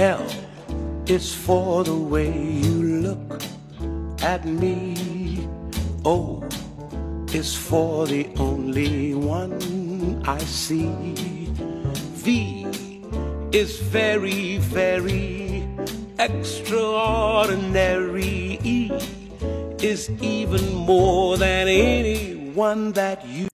L is for the way you look at me. O is for the only one I see. V is very, very extraordinary. E is even more than anyone that you